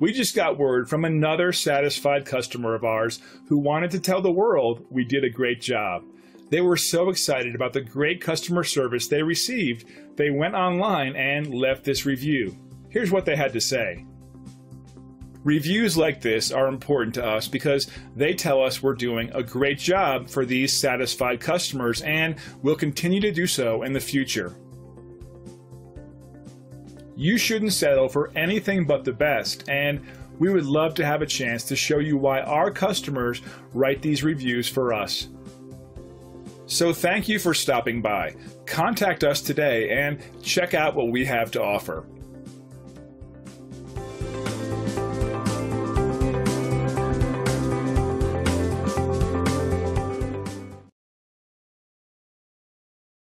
We just got word from another satisfied customer of ours who wanted to tell the world we did a great job. They were so excited about the great customer service they received, they went online and left this review. Here's what they had to say. Reviews like this are important to us because they tell us we're doing a great job for these satisfied customers and will continue to do so in the future. You shouldn't settle for anything but the best, and we would love to have a chance to show you why our customers write these reviews for us. So thank you for stopping by. Contact us today and check out what we have to offer.